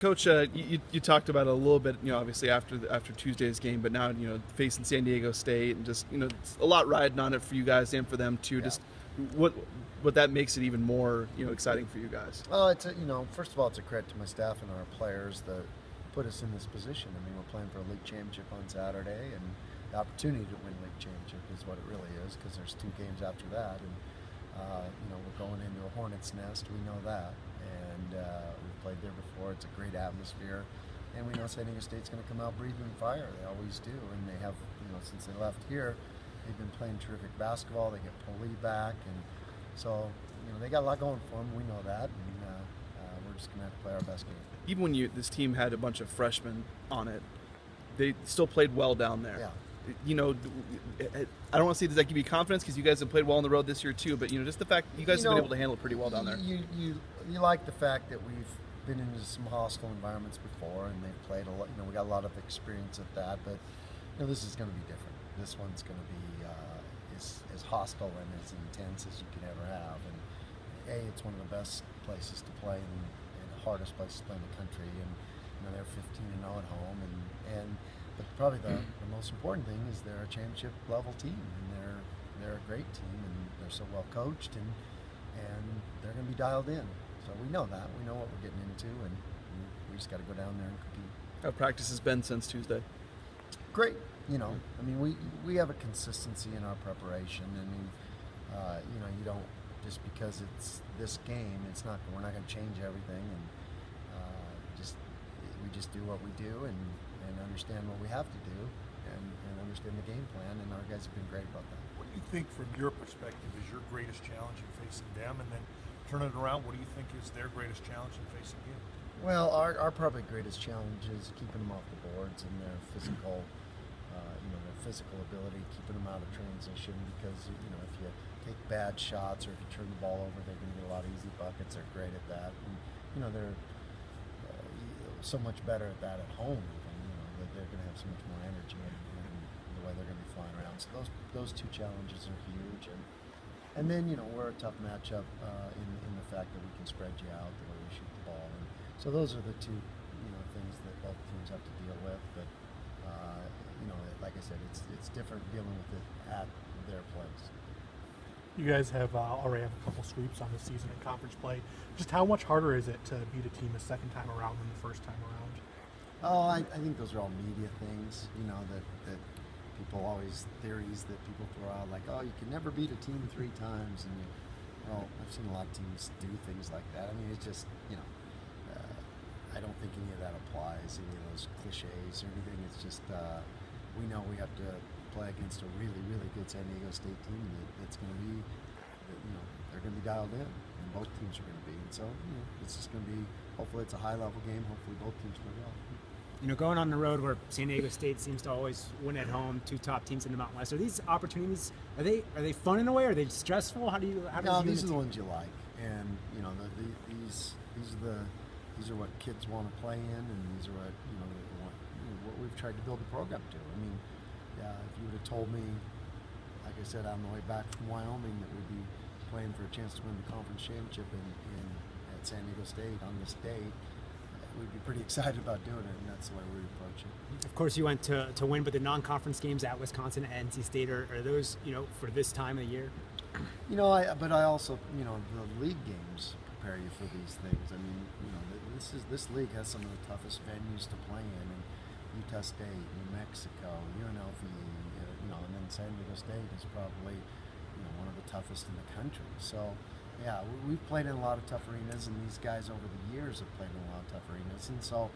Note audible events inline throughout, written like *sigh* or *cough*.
Coach, uh, you, you talked about it a little bit, you know, obviously after the, after Tuesday's game, but now you know facing San Diego State and just you know a lot riding on it for you guys and for them too. Yeah. Just what what that makes it even more you know exciting for you guys. Well, it's a, you know, first of all, it's a credit to my staff and our players that put us in this position. I mean, we're playing for a league championship on Saturday, and the opportunity to win league championship is what it really is because there's two games after that, and uh, you know, we're going into a hornet's nest. We know that, and uh, played there before. It's a great atmosphere. And we know San Diego State's going to come out breathing fire. They always do, and they have, you know, since they left here, they've been playing terrific basketball. They get Polee back, and so you know they got a lot going for them. We know that, and uh, uh, we're just going to have to play our best game. Even when you this team had a bunch of freshmen on it, they still played well down there. Yeah. You know, I don't want to say does that give you confidence because you guys have played well on the road this year too, but you know, just the fact you guys You have been able to handle it pretty well down there. You, you you like the fact that we've been into some hostile environments before, and they've played a lot. You know, we got a lot of experience at that, but you know, this is going to be different. This one's going to be uh, as as hostile and as intense as you could ever have. And a, it's one of the best places to play and, and the hardest places to play in the country. And you know, they're 15 and 0 at home, and and but probably the, the most important thing is they're a championship level team, and they're they're a great team, and they're so well coached, and and they're going to be dialed in. So we know that. We know what we're getting into, and we, we just got to go down there and compete. How practice has been since Tuesday. Great. You know, I mean, we we have a consistency in our preparation. I mean, uh, you know, you don't just because it's this game, it's not. We're not going to change everything, and uh, just we just do what we do and and understand what we have to do, and, and understand the game plan. And our guys have been great about that. What do you think, from your perspective, is your greatest challenge in facing them? And then turn it around, what do you think is their greatest challenge in facing you? Well, our, our probably greatest challenge is keeping them off the boards and their physical, uh, you know, their physical ability, keeping them out of transition. Because you know, if you take bad shots or if you turn the ball over, they're going to get a lot of easy buckets. They're great at that, and you know, they're uh, so much better at that at home. Even, you know, that they're going to have so much more energy and, and the way they're going to be flying around. So those those two challenges are huge, and and then you know we're a tough matchup uh, in in the fact that we can spread you out the way we shoot the ball, and so those are the two you know things that both teams have to deal with. But uh, you know, like I said, it's it's different dealing with it at their place. You guys have uh, already have a couple sweeps on the season in conference play. Just how much harder is it to beat a team a second time around than the first time around? Oh, I, I think those are all media things, you know, that, that people always, theories that people throw out, like, oh, you can never beat a team three times. And, you, well, I've seen a lot of teams do things like that. I mean, it's just, you know, uh, I don't think any of that applies, any of those cliches or anything. It's just, uh, we know we have to play against a really, really good San Diego State team that, that's going to be, you know, they're going to be dialed in, and both teams are going to be. And so, you know, it's just going to be, hopefully, it's a high level game. Hopefully, both teams play well. You know, going on the road where San Diego State seems to always win at home, two top teams in the Mountain West. Are these opportunities? Are they are they fun in a way? Are they stressful? How do you? How no, these are the ones you like, and you know, the, the, these these are the these are what kids want to play in, and these are what you know, they want, you know what we've tried to build the program to. I mean, yeah, if you would have told me, like I said, on the way back from Wyoming, that we'd be playing for a chance to win the conference championship in, in at San Diego State on this date, we'd be pretty excited about doing it, and that's the way we approach it. Of course, you went to, to win, but the non-conference games at Wisconsin and NC State are, are those you know for this time of the year? You know, I but I also you know the league games prepare you for these things. I mean, you know, this is this league has some of the toughest venues to play in, and Utah State, New Mexico, UNLV, uh, you know, and then San Diego State is probably you know one of the toughest in the country. So. Yeah, we- we've played in a lot of tough arenas, and these guys over the years have played in a lot of tough arenas, and so,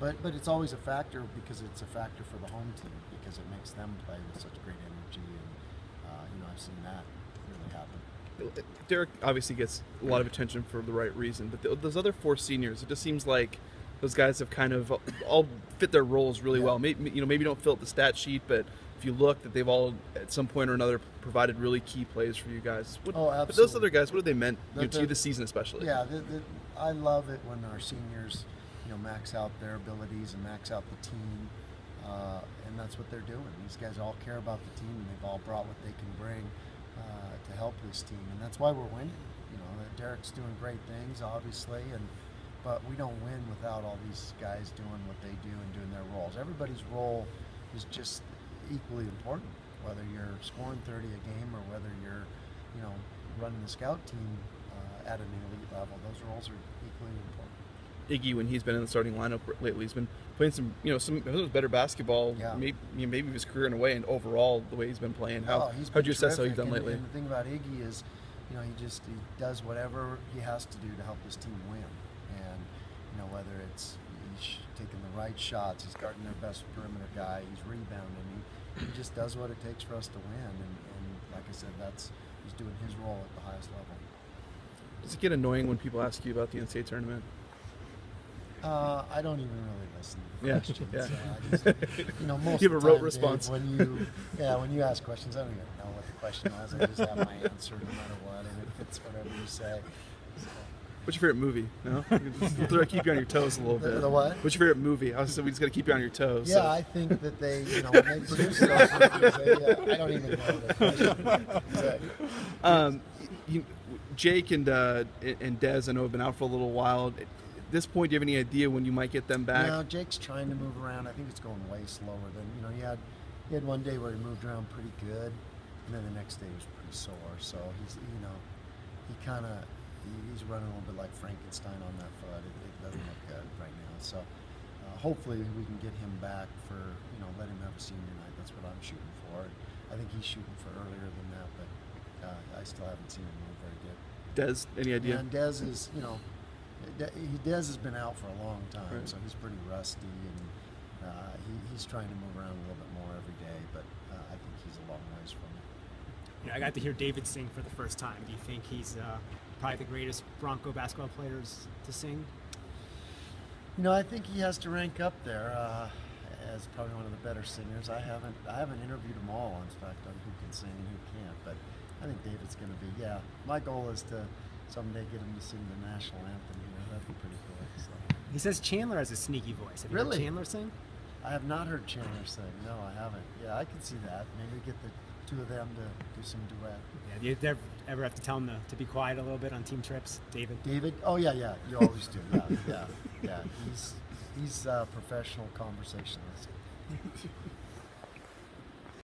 but but it's always a factor because it's a factor for the home team because it makes them play with such great energy, and uh, you know I've seen that really happen. Derrick obviously gets a lot of attention for the right reason, but th- those other four seniors, it just seems like those guys have kind of all fit their roles really Yeah. well. Maybe you know maybe don't fill out the stat sheet, but if you look, that they've all at some point or another provided really key plays for you guys. What, Oh, But those other guys, what have they meant you know, The- to you the- this season, especially? Yeah, the, the, I love it when our seniors, you know, max out their abilities and max out the team, uh, and that's what they're doing. These guys all care about the team, and they've all brought what they can bring uh, to help this team, and that's why we're winning. You know, Derrick's doing great things, obviously, and but we don't win without all these guys doing what they do and doing their roles. Everybody's role is just equally important, whether you're scoring 30 a game or whether you're, you know, running the scout team uh, at an elite level. Those roles are equally important. Iggy, when he's been in the starting lineup lately, he's been playing some, you know, some of better basketball. Yeah. Maybe, you know, maybe his career in a way, and overall the way he's been playing. How Oh, he's how'd you assess how he's done and, lately? And the thing about Iggy is, you know, he just he does whatever he has to do to help his team win. And you know, whether it's he's taking the right shots, he's guarding their best perimeter guy, he's rebounding. He, he just does what it takes for us to win. And, and like I said, that's he's doing his role at the highest level. Does it get annoying when people ask you about the NCAA tournament? Uh, I don't even really listen to the Yeah, questions. yeah. I *laughs* just, you know, most You have a rote response. Dave, when you, yeah, when you ask questions, I don't even know what the question was. I just have my answer no matter what, and it fits whatever you say. So, What's your favorite movie? No, *laughs* They'll keep you on your toes a little The- bit. the what? What's your favorite movie? I said we just got to keep you on your toes. yeah, so. I think that they, you know, when they produce they, uh, I don't even know. Exactly. Um, you, Jake and uh, and Dez, I know have been out for a little while. At this point, do you have any idea when you might get them back? No, Jake's trying to move around. I think it's going way slower than you know. He had he had one day where he moved around pretty good, and then the next day he was pretty sore. So he's you know he kind of he's running a little bit like Frankenstein on that foot. It, it doesn't look good right now. So uh, hopefully we can get him back for you know let him have a senior night. That's what I'm shooting for. I think he's shooting for earlier than that, but uh, I still haven't seen him move very good. Dez, any idea? And Dez is, you know, he- Dez has been out for a long time, Right. so he's pretty rusty, and uh, he, he's trying to move around a little bit more every day. But uh, I think he's a long ways from it. You know, I got to hear David sing for the first time. Do you think he's uh, probably the greatest Bronco basketball players to sing? You know, I think he has to rank up there uh, as probably one of the better singers. I haven't I haven't interviewed them all, in fact, on who can sing and who can't. But I think David's going to be. Yeah, my goal is to someday get him to sing the national anthem here. That'd be pretty cool. So. He says Chandler has a sneaky voice. Have you Really? heard Chandler sing? I have not heard Chandler sing. No, I haven't. Yeah, I can see that. Maybe get the two of them to do some duet. Yeah, do you ever, ever have to tell them to, to be quiet a little bit on team trips, David? David? Oh yeah, yeah. You always do. Yeah, yeah, yeah. He's he's a professional conversationalist. *laughs*